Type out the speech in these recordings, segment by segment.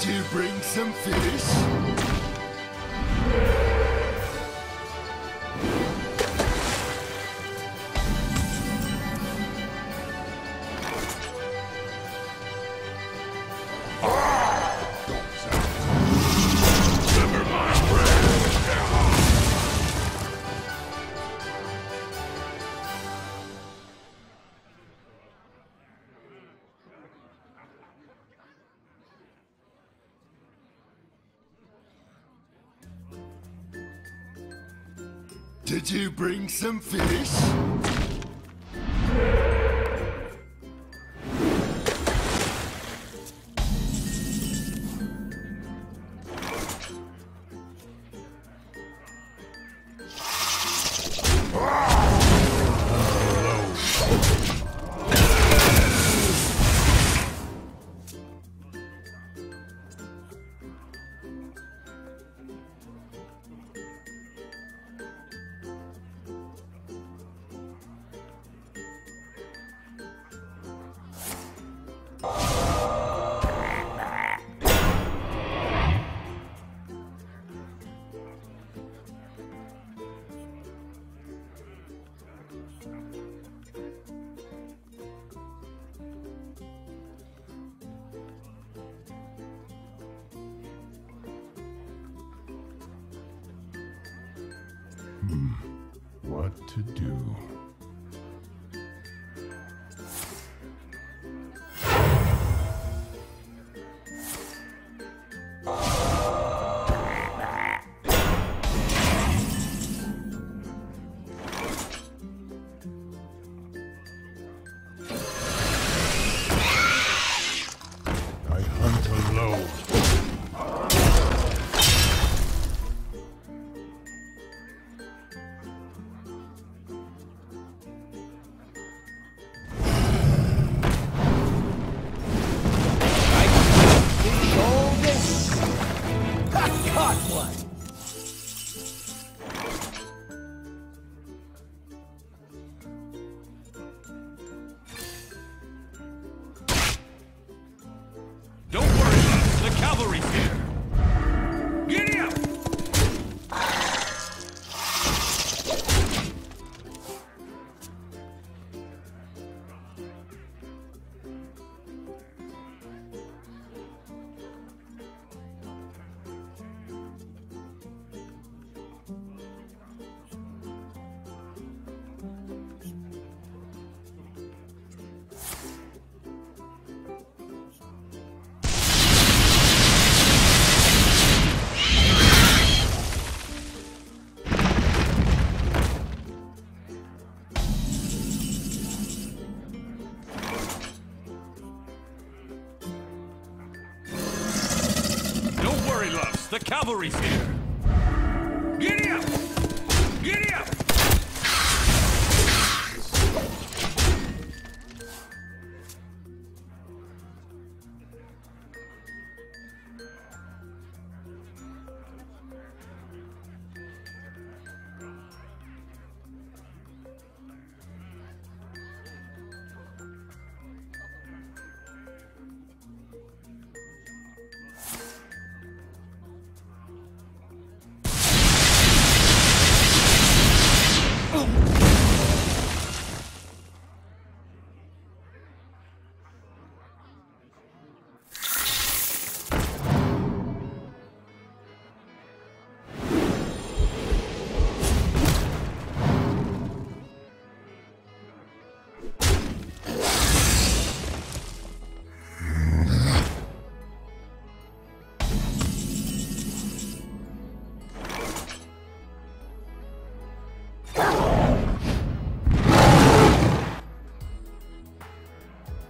Did you bring some fish? Did you bring some fish? Hmm. What to do? Cavalry's here. Worry, Lux. The cavalry's here. Giddy up! Giddy up!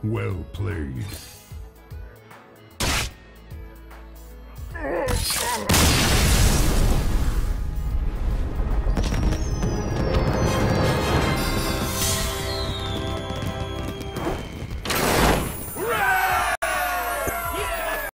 Well played.